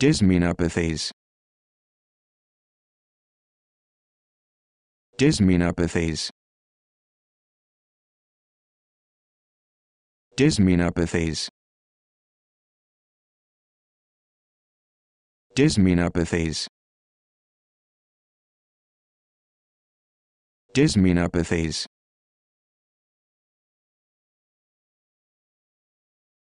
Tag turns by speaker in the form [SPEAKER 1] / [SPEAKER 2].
[SPEAKER 1] Dysmenopathies. Dysmenopathies. Dysmenopathies. Dysmenopathies. Dysmenopathies.